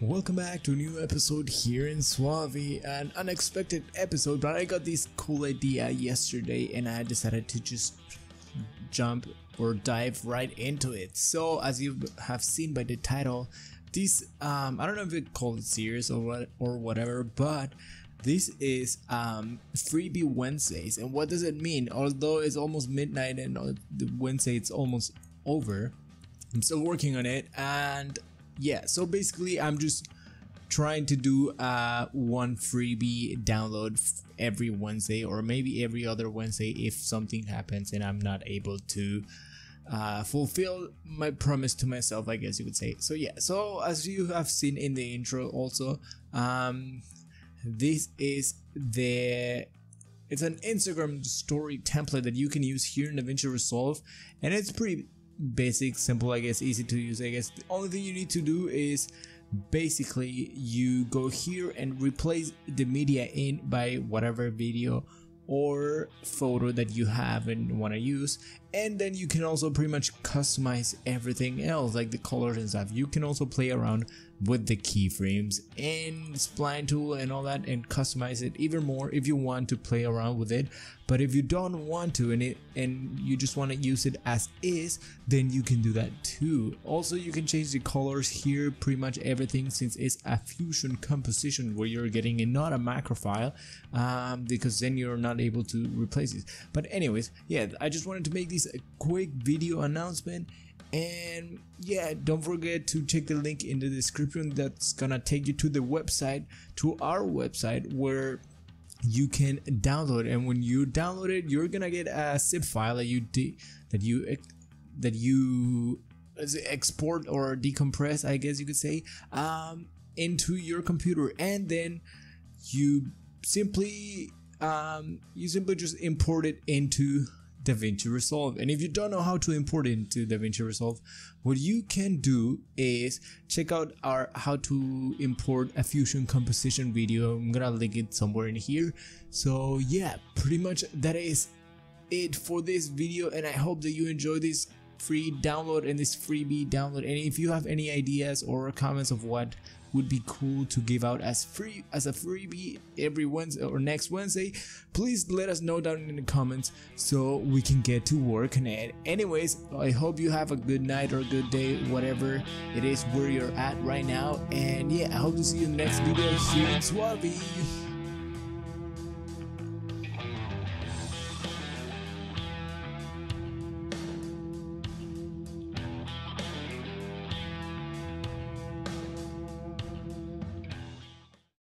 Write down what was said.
Welcome back to a new episode here in Sualvi, an unexpected episode, but I got this cool idea yesterday and I decided to just jump or dive right into it. So, as you have seen by the title, this um, I don't know if it called it series or what or whatever, but this is um, freebie Wednesdays, and what does it mean? Although it's almost midnight and the Wednesday it's almost over, I'm still working on it, and yeah. So basically, I'm just trying to do uh, one freebie download every Wednesday, or maybe every other Wednesday if something happens and I'm not able to uh, fulfill my promise to myself, I guess you could say. So yeah, so as you have seen in the intro, also, um, this is the it's an Instagram story template that you can use here in DaVinci Resolve, and it's pretty basic, simple, I guess, easy to use. I guess the only thing you need to do is basically you go here and replace the media in by whatever video or photo that you have and want to use and then you can also pretty much customize everything else like the colors and stuff. You can also play around with the keyframes and spline tool and all that and customize it even more if you want to play around with it. But if you don't want to and it and you just want to use it as is then you can do that too. Also you can change the colors here pretty much everything since it's a fusion composition where you're getting it not a macro file um, because then you're not able to replace it. But anyways yeah I just wanted to make this a quick video announcement. And yeah don't forget to check the link in the description that's gonna take you to the website to our website where you can download and when you download it you're gonna get a zip file that you de- that you that you export or decompress i guess you could say um, into your computer. And then you simply um, you simply just import it into DaVinci Resolve. And if you don't know how to import into DaVinci Resolve, what you can do is check out our how to import a Fusion composition video. I'm gonna link it somewhere in here. So yeah, pretty much that is it for this video and I hope that you enjoy this free download and this freebie download and if you have any ideas or comments of what would be cool to give out as free as a freebie every Wednesday or next Wednesday, please let us know down in the comments so we can get to work on it. Anyways, I hope you have a good night or a good day, whatever it is where you're at right now. And yeah, I hope to see you in the next video here in Sualvi.